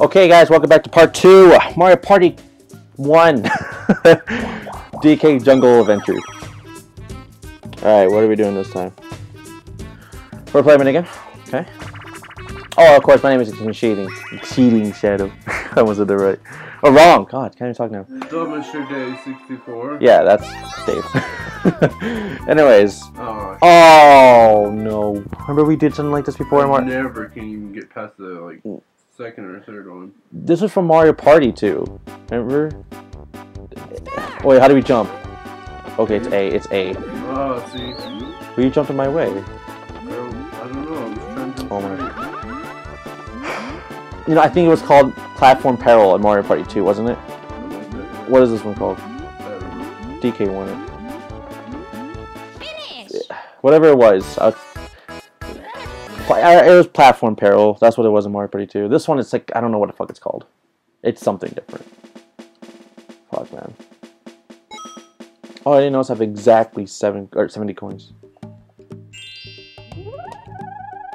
Okay, guys, welcome back to part two, Mario Party One, DK Jungle Adventure. All right, what are we doing this time? We're playing again. Okay. Oh, of course, my name is Exceeding Exceeding Shadow. I almost said that right. Oh, wrong. God, can't even talk now. Dumbester Day 64. Yeah, that's Dave. Anyways. Oh, Oh no! Remember we did something like this before? I never can even get past the like mm. Second or third one. This was from Mario Party 2. Remember? Wait, how do we jump? Okay, it's A. It's A. Oh, see, Will you jump in my way? I don't, I don't know. I was trying to. Oh my- You know, I think it was called Platform Peril in Mario Party 2, wasn't it? What is this one called? DK won it. Finish! Whatever it was. I, I- Uh, it was Platform Peril. That's what it was in Mario Party 2. This one, it's like, I don't know what the fuck it's called. It's something different. Fuck, man. Oh, I didn't notice I have exactly seven or 70 coins.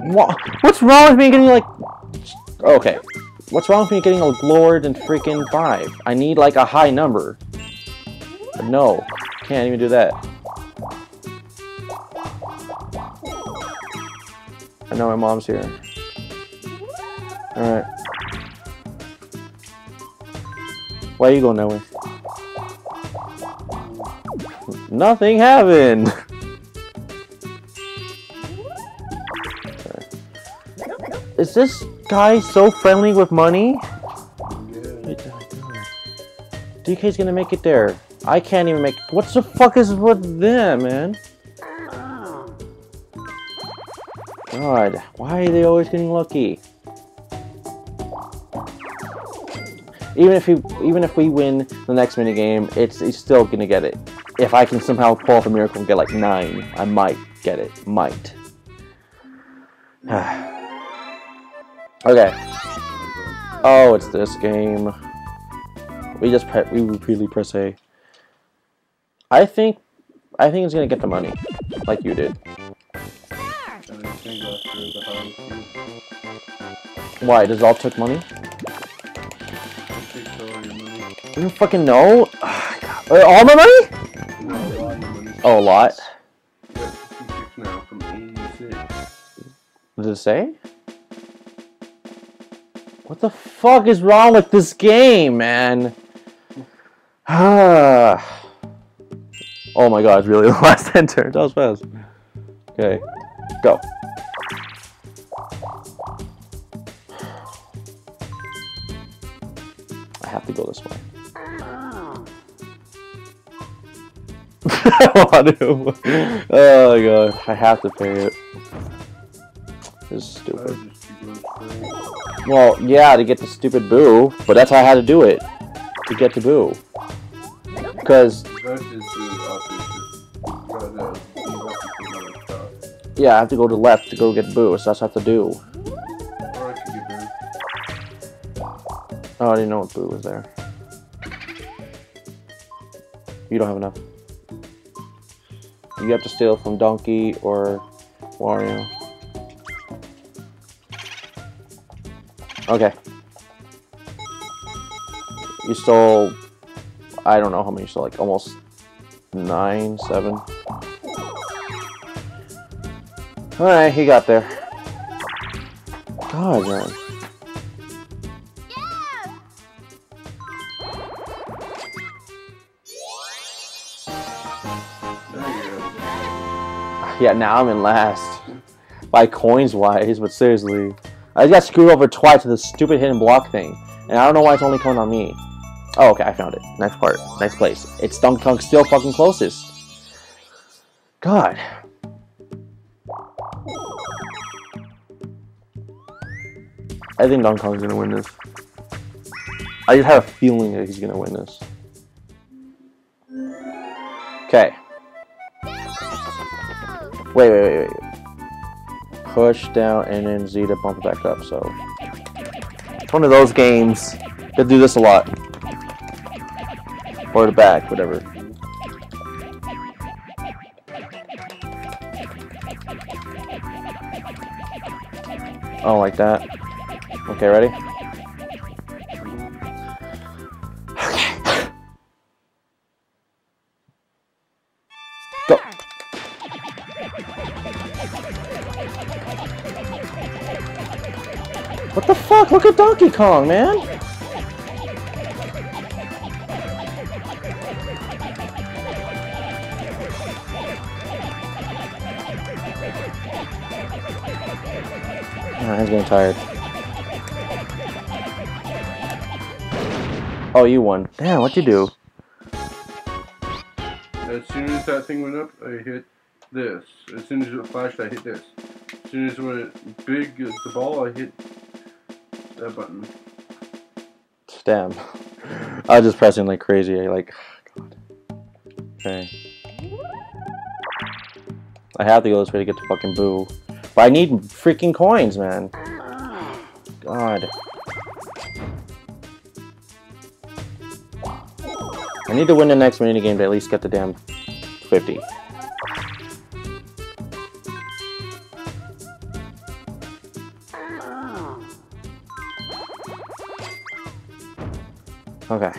What? What's wrong with me getting like... Okay. What's wrong with me getting a Lord and freaking 5? I need like a high number. But no. Can't even do that. I know my mom's here. Alright. Why are you going that way? Nothing happened! Is this guy so friendly with money? DK's gonna make it there. I can't even make. What the fuck is with them, man? God, why are they always getting lucky? Even if we, even if we win the next mini game, it's still gonna get it. If I can somehow pull off a miracle and get like nine, I might get it. Might. okay. Oh, it's this game. We just pre we repeatedly press A. I think, I think it's gonna get the money, like you did. Why? Does it all took money? it takes all your money. I don't fucking know. Uh, all my money? No, a lot of your money. Oh, a lot. You got 66 now from 86. Does it say? What the fuck is wrong with this game, man? oh my god, it's really the last 10 turns. That was fast. Okay, go. Have to go this way. Oh god, I have to pay it. This is stupid. Well, yeah, to get the stupid boo, but that's how I had to do it. To get to boo. Because, yeah, I have to go to left to go get boo, so that's what I have to do. Oh, I didn't know what boo was there. You don't have enough. You have to steal from Donkey or Wario. Okay. You stole, I don't know how many you stole, like almost nine, seven. Alright, he got there. God, man. Yeah, now I'm in last. By coins wise, but seriously. I just got screwed over twice with this stupid hidden block thing. And I don't know why it's only coming on me. Oh, okay, I found it. Next part. Next place. It's Donkey Kong still fucking closest. God. I think Donkey Kong's gonna win this. I just have a feeling that he's gonna win this. Okay. Wait, wait, wait, wait. Push down and then Z to bump it back up, so. It's one of those games. They do this a lot. Or the back, whatever. I don't like that. Okay, ready? Donkey Kong, man! Ah, oh, he's getting tired. Oh, you won. Damn, what'd you do? As soon as that thing went up, I hit this. As soon as it flashed, I hit this. As soon as it went big as the ball, I hit that button. Damn. I was just pressing like crazy. Like, God. Okay. I have to go this way to get to fucking Boo. But I need freaking coins, man. God. I need to win the next minigame to at least get the damn 50. Okay.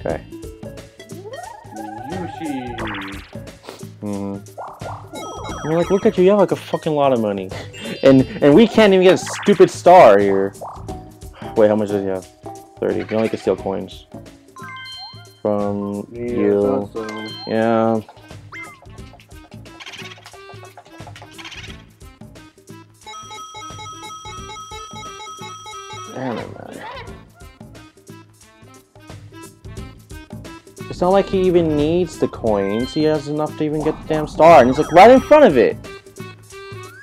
Okay. Yoshi! hmm You're like, look at you, you have like a fucking lot of money. And and we can't even get a stupid star here. Wait, how much does he have? 30. You only can steal coins. From Yeah, you. so. Yeah. Damn it, man. It's not like he even needs the coins. He has enough to even get the damn star. And he's like right in front of it.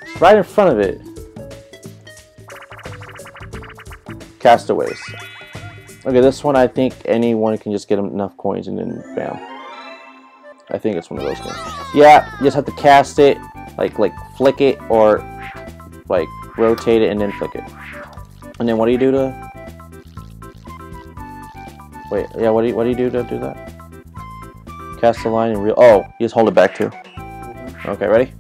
It's right in front of it. Castaways. Okay, this one I think anyone can just get enough coins and then bam. I think it's one of those games. Yeah, you just have to cast it, like like flick it or like rotate it and then flick it. And then what do you do to Wait, yeah, what do you what do you do to do that? Cast the line and real Oh, you just hold it back too. Okay, ready?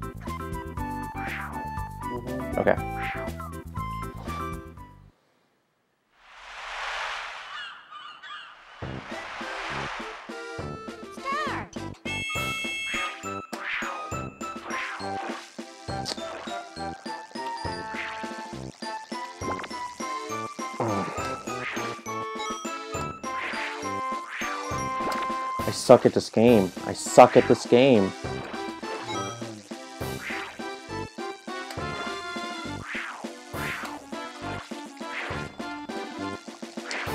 I suck at this game. I suck at this game.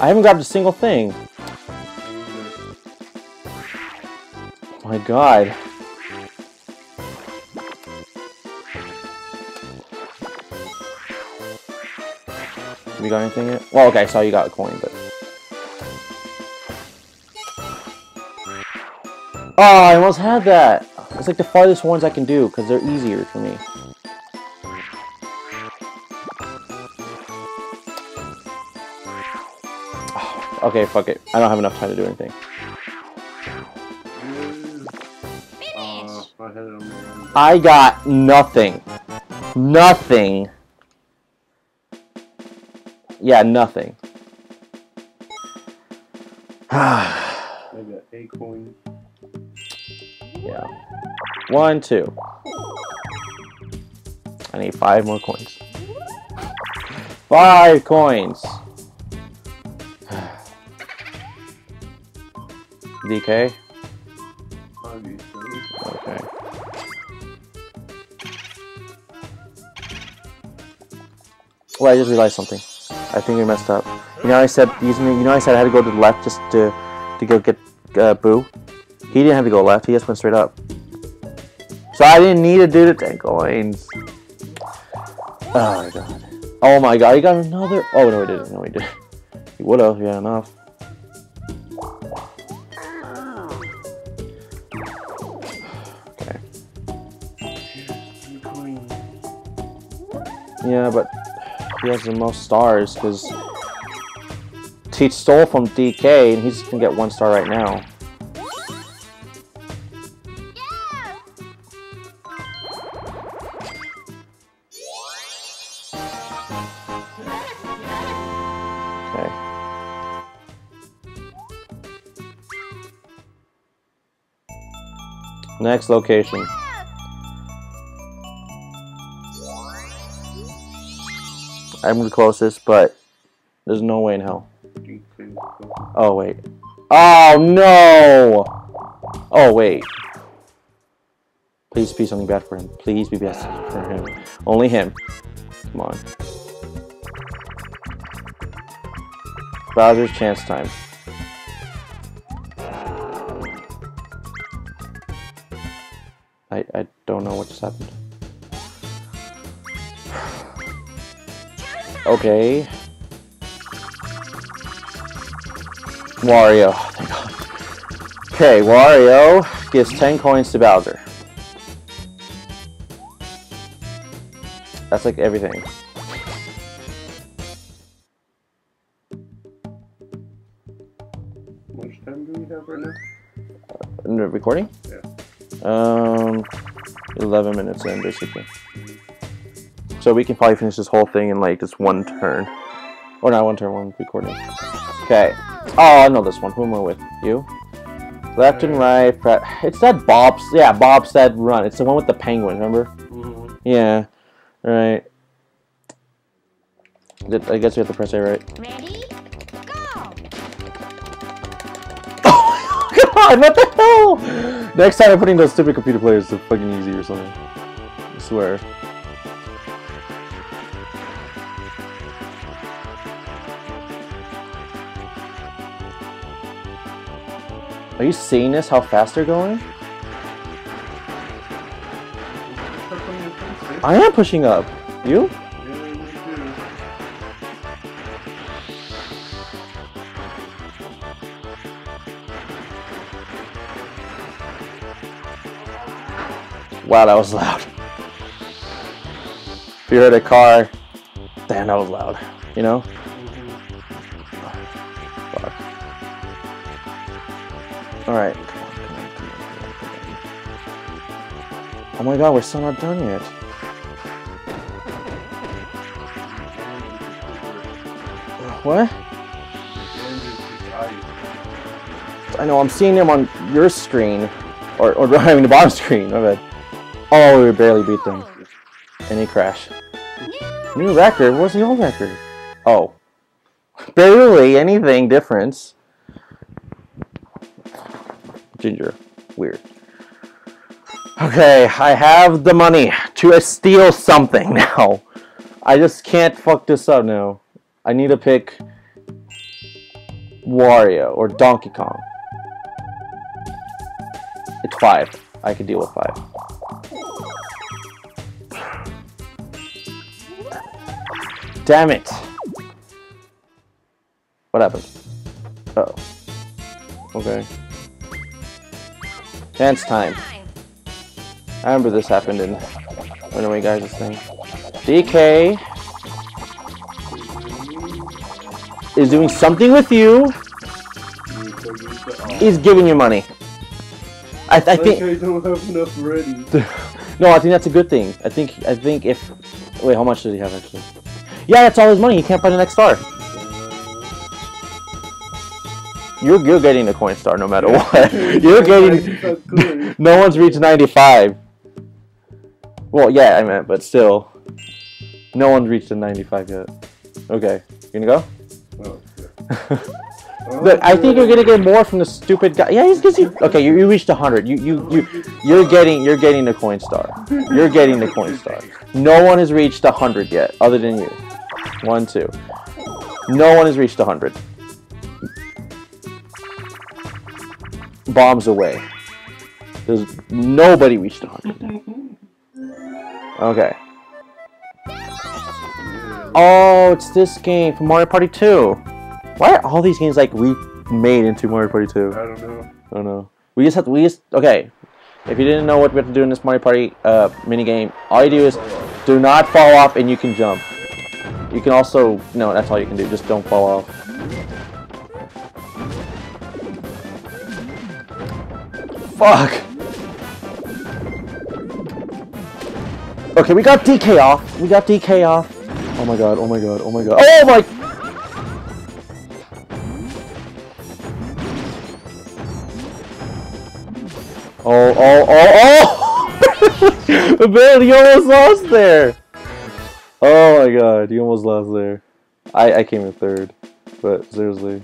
I haven't grabbed a single thing. My god. You got anything yet? Well, okay, I saw you got a coin, but... Oh, I almost had that! It's like the farthest ones I can do, because they're easier for me. Okay, fuck it. I don't have enough time to do anything. Uh, I had it on my own. I got nothing. Nothing. Yeah, nothing. I got a coin. yeah. One, two. I need five more coins. Five coins. DK? Okay. Well, I just realized something. I think we messed up. You know, I said using. You know, I said I had to go to the left just to to go get uh, Boo. He didn't have to go left. He just went straight up. So I didn't need to do the ten coins. Oh my god. Oh my god. He got another. Oh no, he didn't. No, he didn't. He would have. Yeah, enough. Okay. Yeah, but he has the most stars because he stole from DK and he's gonna get one star right now. Okay. Next location. I'm the closest, but there's no way in hell. Oh, wait. Oh, no! Oh, wait. Please be something bad for him. Please be best for him. Only him. Come on. Bowser's chance time. I, I don't know what just happened. Okay. Wario. Thank God. Okay, Wario gives 10 coins to Bowser. That's like everything. How much time do we have right now? In the recording? Yeah. Um, 11 minutes in, basically. So we can probably finish this whole thing in like just one turn. Or not one turn, one recording. Okay. Oh, I know this one. Who am I with? You? Left and right. Pre- it's that Bob's. Yeah, Bobsled Run. It's the one with the penguin, remember? Mm-hmm. Yeah. Right. I guess we have to press A, right? Ready? Go! Oh my god, what the hell? Next time I'm putting those stupid computer players to fucking easy or something. I swear. Are you seeing this? How fast they're going? I am pushing up. You? Wow, that was loud. If you heard a car, damn, that was loud. You know? On. Oh my god, we're still not done yet. What? I know, I'm seeing them on your screen. Or, or driving the bottom screen, my bad. Oh, we barely beat them. And he crashed. New record? What's the old record? Oh. Barely anything difference. Ginger. Weird. Okay, I have the money to steal something now. I just can't fuck this up now. I need to pick Wario or Donkey Kong. It's five. I can deal with five. Damn it! What happened? Uh oh. Okay. Dance time. I remember this happened in my guys' thing. DK is doing something with you. He's giving you money. I, I I think. I don't have enough ready. No, I think that's a good thing. I think I think if wait, how much does he have actually? Yeah, that's all his money. He can't buy the next star. You're you're getting the coin star no matter what. you're getting. no one's reached 95. Well, yeah, I meant, but still, no one's reached the 95 yet. Okay, you gonna go? Oh, yeah. Look, I think you're gonna get more from the stupid guy. Yeah, he's gonna see. Okay, you, you reached 100. You you you you're getting you're getting the coin star. You're getting the coin star. No one has reached 100 yet, other than you. One, two. No one has reached 100. Bombs away. There's nobody reached 100. Okay. Oh, it's this game from Mario Party 2. Why are all these games like remade into Mario Party 2? I don't know. I don't know. We just have to, we just, okay. If you didn't know what we have to do in this Mario Party uh, mini game, all you do is do not fall off and you can jump. You can also, no, that's all you can do. Just don't fall off. Fuck. Okay, we got DK off. We got DK off. Oh my god, oh my god, oh my god. Oh my... Oh, oh, oh, oh! Man, you almost lost there! Oh my god, you almost lost there. I, I came in third, but seriously.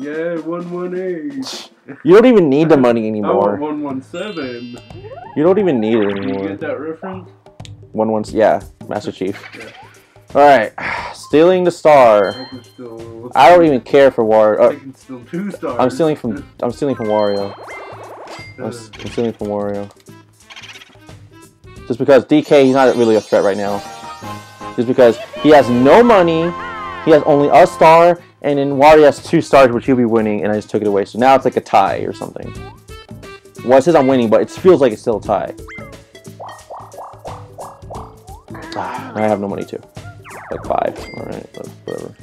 Yeah, one one eight. You don't even need the money I want anymore. one one seven. You don't even need it Did you anymore. get that reference? One one, yeah, Master Chief. Yeah. Alright, stealing the star. I. I don't even care for Wario. I Uh, still two stars. I'm stealing from I'm stealing from Wario. I'm, I'm stealing from Wario. Just because DK, he's not really a threat right now. Just because he has no money, he has only a star, and then Wario has two stars, which he'll be winning, and I just took it away. So now it's like a tie or something. Well, it says I'm winning, but it feels like it's still a tie. Ah, I have no money too. Like five. Alright, whatever.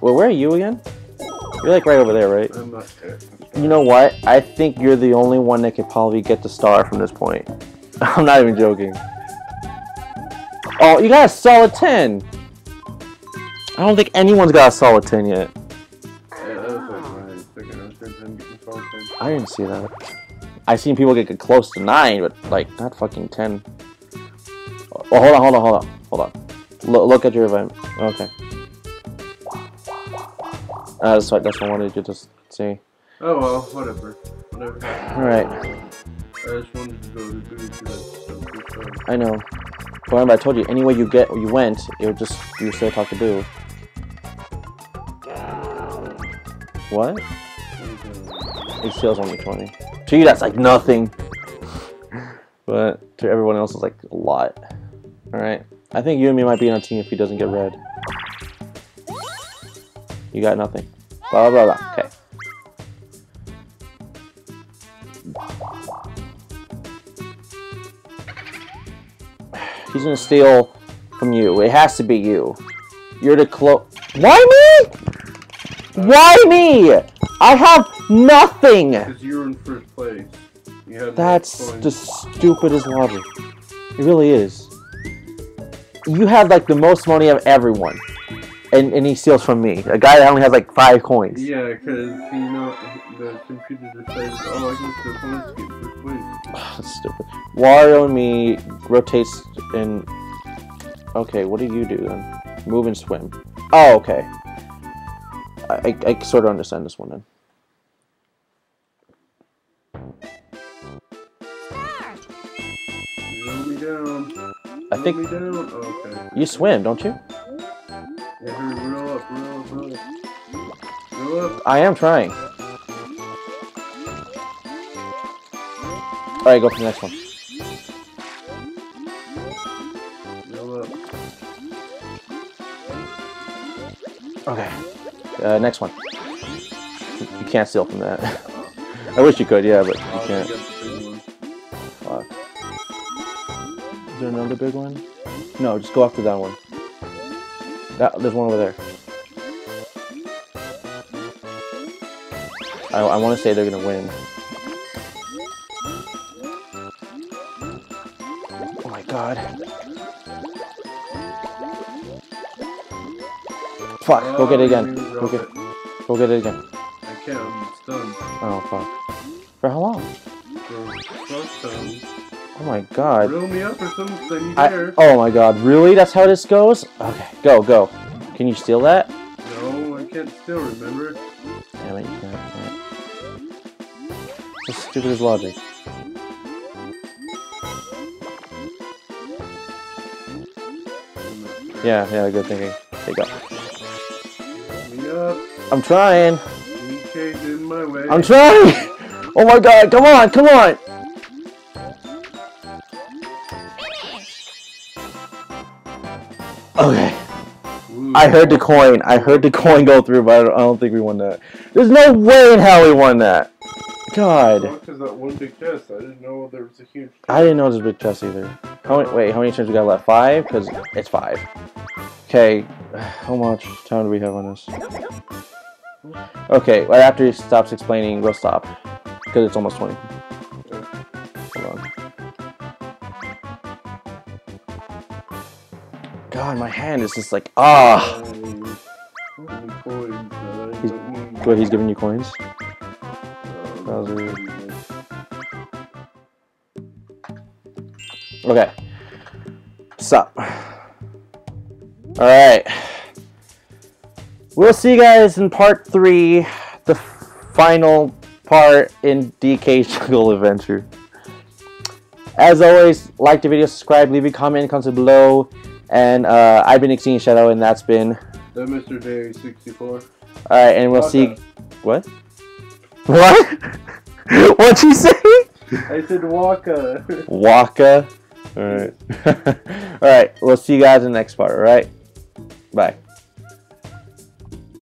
Well, where are you again? You're like right over there, right? I'm not there. You know what? I think you're the only one that could probably get the star from this point. I'm not even joking. Oh, you got a solid 10. I don't think anyone's got a solid 10 yet. Yeah, that was like my second or third time getting solid ten. I didn't see that. I've seen people get close to 9, but like, not fucking 10. Oh, hold on, hold on, hold on. Hold on. Look, look at your event. Okay. Uh, that's, what, that's what I wanted you to see. Oh well, whatever. Whatever. Alright. I just wanted to go to the booty because I'm so sorry. I know. Remember, I told you, any way you get you went, it would just you still talk to Boo. What? It steals only twenty. To you, that's like nothing. But to everyone else, it's like a lot. All right. I think you and me might be on a team if he doesn't get red. You got nothing. Blah blah blah. Okay. He's gonna steal from you. It has to be you. You're the clo- Why me? Why me? I have nothing. Because you were in first place. That's the stupidest logic. It really is. You have like the most money of everyone, and and he steals from me, a guy that only has like five coins. Yeah, because you know the computer decided, oh, I can still points to place. That's stupid. Wario and me rotates and. Okay, what do you do then? Move and swim. Oh, okay. I, I, I sort of understand this one then. I think me down. Oh, okay. you swim, don't you? Yeah, roll up, roll up, roll up. Roll up. I am trying. Alright, go for the next one. Roll up. Okay. Uh, next one. You you can't steal from that. I wish you could, yeah, but you Oh, can't. got the big one. Fuck. Is there another big one? No, just go after that one. That, there's one over there. I, I want to say they're gonna win. Oh my god. Fuck, go get it again. Go get, it. go get it again. I can't, I'm stunned. Oh fuck. For how long? So, so stunned. Oh my god. Reel me up or something, I need I, air. oh my god, really? That's how this goes? Okay, go, go. Can you steal that? No, I can't steal, remember. Damn it, you can't. It's as stupid as logic. Yeah, yeah, good thinking. There you go. I'm trying! In my way. I'm trying! Oh my god, come on, come on! Okay. Ooh. I heard the coin. I heard the coin go through, but I don't, I don't think we won that. There's no way in hell we won that. God. Because that one big chest, I didn't know there was a huge. I didn't know this big chest either. How many, wait, how many turns we got left? Five? Because it's five. Okay, how much time do we have on this? Okay, right after he stops explaining, we'll stop. Because it's almost 20. God, my hand is just like, ah. Uh, He's- What, he's giving you coins? Bowser. Okay. Sup. Alright. We'll see you guys in part three, the final part in DK Jungle Adventure. As always, like the video, subscribe, leave a comment comments below. And uh, I've been Extinct Shadow, and that's been. That Mr. Dave 64. Alright, and we'll see. What? What? What'd you say? I said Waka. Waka. Alright. Alright, we'll see you guys in the next part, alright? Bye.